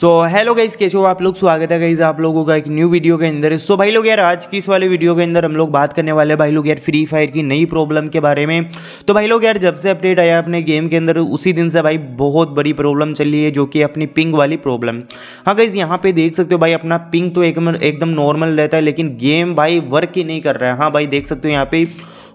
So hello guys कैसे हो आप लोग? स्वागत है गाइस आप लोगों का एक न्यू वीडियो के अंदर। सो so, भाई लोग यार आज की इस वाले वीडियो के अंदर हम लोग बात करने वाले हैं भाई लोग यार फ्री फायर की नई प्रॉब्लम के बारे में। तो भाई लोग यार जब से अपडेट आया अपने गेम के अंदर उसी दिन से भाई बहुत बड़ी प्रॉब्लम चल रही है जो कि अपनी पिंग वाली प्रॉब्लम हाँ गाइज़ यहाँ पे देख सकते हो भाई अपना पिंग तो एकदम नॉर्मल रहता है लेकिन गेम भाई वर्क ही नहीं कर रहा है। हाँ भाई देख सकते हो यहाँ पे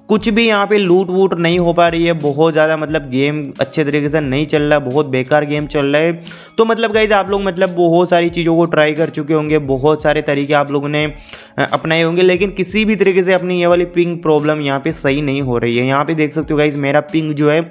कुछ भी यहाँ पे लूट वूट नहीं हो पा रही है, बहुत ज़्यादा मतलब गेम अच्छे तरीके से नहीं चल रहा है बहुत बेकार गेम चल रहा है। तो मतलब गाइज़ आप लोग मतलब बहुत सारी चीज़ों को ट्राई कर चुके होंगे, बहुत सारे तरीके आप लोगों ने अपनाए होंगे, लेकिन किसी भी तरीके से अपनी ये वाली पिंग प्रॉब्लम यहाँ पे सही नहीं हो रही है। यहाँ पे देख सकते हो गाइज़ मेरा पिंग जो है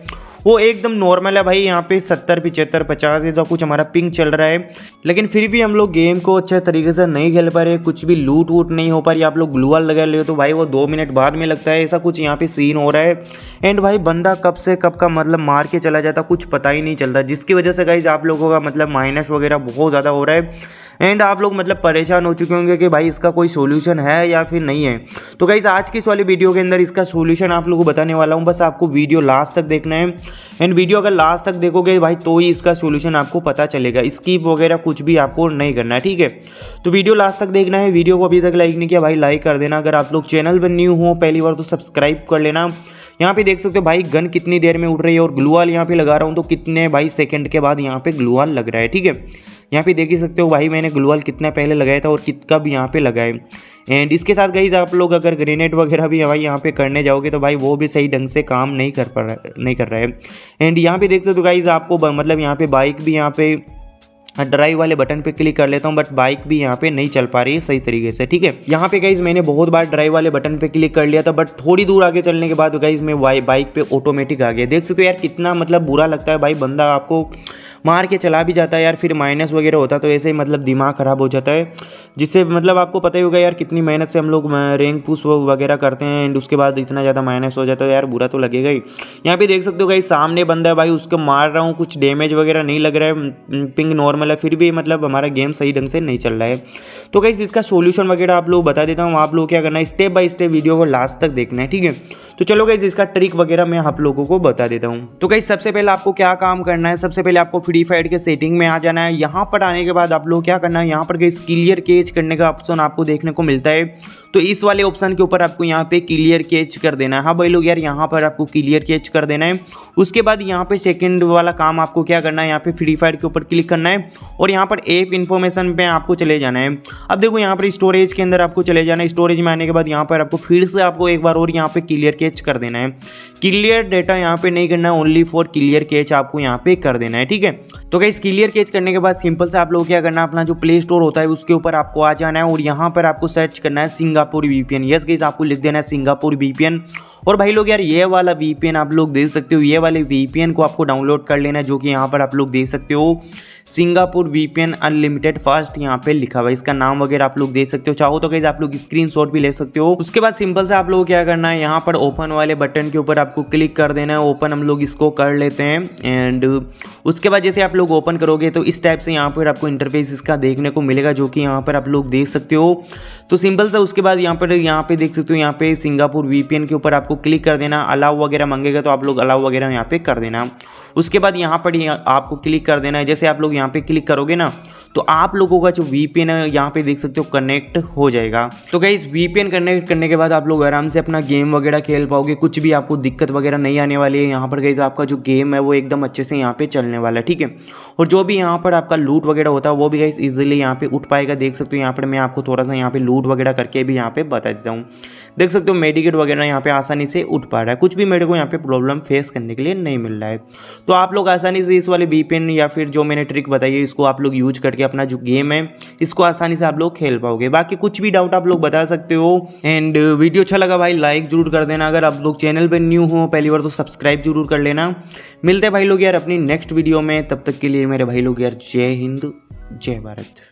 वो एकदम नॉर्मल है भाई, यहाँ पे सत्तर, पिचहत्तर, पचास ऐसा कुछ हमारा पिंग चल रहा है। लेकिन फिर भी हम लोग गेम को अच्छे तरीके से नहीं खेल पा रहे, कुछ भी लूट वूट नहीं हो पा रही, आप लोग ग्लूवाल लगा ले तो भाई वो दो मिनट बाद में लगता है, ऐसा कुछ यहाँ पे सीन हो रहा है। एंड भाई बंदा कब से कब का मतलब मार के चला जाता, कुछ पता ही नहीं चलता, जिसकी वजह से गाइज़ आप लोगों का मतलब माइनस वगैरह बहुत ज़्यादा हो रहा है। एंड आप लोग मतलब परेशान हो चुके होंगे कि भाई इसका कोई सोल्यूशन है या फिर नहीं है। तो गाइज़ आज की इस वाली वीडियो के अंदर इसका सोल्यूशन आप लोगों को बताने वाला हूँ, बस आपको वीडियो लास्ट तक देखना है। एंड वीडियो अगर लास्ट तक देखोगे भाई तो ही इसका सोल्यूशन आपको पता चलेगा। स्कीप वगैरह कुछ भी आपको नहीं करना है ठीक है? तो वीडियो लास्ट तक देखना है। वीडियो को अभी तक लाइक नहीं किया, भाई लाइक कर देना। अगर आप लोग चैनल पर न्यू हो, पहली बार तो सब्सक्राइब कर लेना। यहाँ पे देख सकते हो, भाई गन कितनी देर में उठ रही है और ग्लूवाल यहाँ पे लगा रहा हूँ तो कितने, भाई सेकंड के बाद यहाँ पे ग्लूवाल लग रहा है, ठीक है? यहाँ पे देख ही सकते हो, भाई मैंने ग्लूवाल कितना पहले लगाया था और कित कब यहाँ पे लगाए। एंड इसके साथ गई आप लोग अगर ग्रेनेड वगैरह भी भाई यहाँ पे करने जाओगे तो भाई वो भी सही ढंग से काम नहीं कर पा रहा, नहीं कर रहा है। एंड यहाँ पे देख सकते हो गाइज़ आपको मतलब यहाँ पे बाइक भी यहाँ पे ड्राइव वाले बटन पे क्लिक कर लेता हूँ बट बाइक भी यहाँ पे नहीं चल पा रही है सही तरीके से, ठीक है? यहाँ पे गाइज़ मैंने बहुत बार ड्राइव वाले बटन पे क्लिक कर लिया था बट थोड़ी दूर आगे चलने के बाद गाइज़ मैं बाइक पे ऑटोमेटिक आ गया। देख सकते हो यार कितना मतलब बुरा लगता है भाई, बंदा आपको मार के चला भी जाता है यार, फिर माइनस वगैरह होता तो ऐसे ही मतलब दिमाग ख़राब हो जाता है। जिससे मतलब आपको पता ही होगा यार, कितनी मेहनत से हम लोग रैंक पुश वगैरह करते हैं एंड उसके बाद इतना ज़्यादा माइनस हो जाता है। यार, बुरा तो लगेगा ही। यहाँ पे देख सकते हो भाई सामने बंदा है भाई, उसको मार रहा हूँ, कुछ डैमेज वगैरह नहीं लग रहा है पिंग नॉर्मल है, फिर भी मतलब हमारा गेम सही ढंग से नहीं चल रहा है। तो कहीं इसका सोल्यूशन वगैरह आप लोग बता देता हूँ, आप लोग क्या करना है स्टेप बाय स्टेप वीडियो को लास्ट तक देखना है, ठीक है? तो चलो गई इसका ट्रिक वगैरह मैं आप लोगों को बता देता हूँ। तो कहीं सबसे पहले आपको क्या काम करना है, सबसे पहले आपको फ्री फायर के सेटिंग में आ जाना है। यहाँ पर आने के बाद आप लोग क्या करना है? यहाँ पर क्लियर केच करने का ऑप्शन आपको देखने को मिलता है। तो इस वाले ऑप्शन के ऊपर आपको यहाँ पे क्लियर केच कर देना है। हाँ भाई लोग यार, यहाँ पर आपको क्लियर केच कर देना है। उसके बाद यहाँ पे सेकंड वाला काम आपको क्या करना है? यहाँ पे फ्री फायर के ऊपर क्लिक करना है। और यहाँ पर एफ़ इन्फॉर्मेशन पे आपको चले जाना है। अब देखो यहाँ पर स्टोरेज के अंदर आपको चले जाना है। स्टोरेज में आने के बाद यहाँ पर आपको फिर से आपको एक बार और यहाँ पे क्लियर केच कर देना है। क्लियर डेटा यहाँ पे नहीं करना है। ओनली फॉर क्लियर केच आपको यहाँ पे कर देना है। ठीक है? तो क्या क्लियर केच करने के बाद सिंपल से आप लोग क्या करना है, अपना जो प्ले स्टोर होता है, उसके ऊपर आपको आ जाना है और यहाँ पर आपको सर्च करना है सिंगापुर वीपीएन यस गाइस आपको लिख देना है सिंगापुर वीपीएन और भाई लोग यार, ये वाला वीपीएन आप लोग देख सकते हो, ये वाले वीपीएन को आपको डाउनलोड कर लेना है, जो कि यहाँ पर आप लोग देख सकते हो। सिंगापुर वीपीएन अनलिमिटेड फास्ट यहाँ पे लिखा हुआ है, इसका नाम वगैरह आप लोग देख सकते हो। चाहो तो कैसे आप लोग स्क्रीन भी ले सकते हो। उसके बाद सिंपल से आप लोग क्या करना है, यहाँ पर ओपन वाले बटन के ऊपर आपको क्लिक कर देना है ओपन हम लोग इसको कर लेते हैं एंड उसके बाद जैसे आप लोग ओपन करोगे तो इस टाइप से यहाँ पर आपको इंटरफेस इसका देखने को मिलेगा, जो कि यहाँ पर आप लोग देख सकते हो। तो सिंपल सा उसके बाद यहाँ पर, यहाँ पे देख सकते हो, यहाँ पे सिंगापुर वीपीएन के ऊपर आपको क्लिक कर देना। अलाव वगैरह मांगेगा तो आप लोग अलाव वगैरह यहाँ पे कर देना। उसके बाद यहाँ पर आपको क्लिक कर देना है। जैसे आप लोग यहाँ पे क्लिक करोगे ना तो आप लोगों का जो वी वीपीएन है, यहाँ पे देख सकते हो कनेक्ट हो जाएगा। तो गई वीपीएन कनेक्ट करने के बाद आप लोग आराम से अपना गेम वगैरह खेल पाओगे। कुछ भी आपको दिक्कत वगैरह नहीं आने वाली है। यहाँ पर गई आपका जो गेम है, वो एकदम अच्छे से यहाँ पे चलने वाला है, ठीक है? और जो भी यहाँ पर आपका लूट वगैरह होता है, वो भी गई इजिली यहाँ पे उठ पाएगा। देख सकते हो, यहाँ पर मैं आपको थोड़ा सा यहाँ पे लूट वगैरह करके भी यहाँ पे बता देता हूँ। देख सकते हो मेडिकेट वगैरह यहाँ पे आसानी से उठ पा रहा है। कुछ भी मेरे को यहाँ पे प्रॉब्लम फेस करने के लिए नहीं मिल रहा है। तो आप लोग आसानी से इस वाले वीपीएन या फिर जो मैंने ट्रिक बताई है, इसको आप लोग यूज़ करके अपना जो गेम है, इसको आसानी से आप लोग खेल पाओगे। बाकी कुछ भी डाउट आप लोग बता सकते हो। एंड वीडियो अच्छा लगा भाई लाइक ज़रूर कर देना। अगर आप लोग चैनल पर न्यू हो, पहली बार तो सब्सक्राइब ज़रूर कर लेना। मिलते भाई लोग यार अपनी नेक्स्ट वीडियो में। तब तक के लिए मेरे भाई लोग यार, जय हिंद, जय भारत।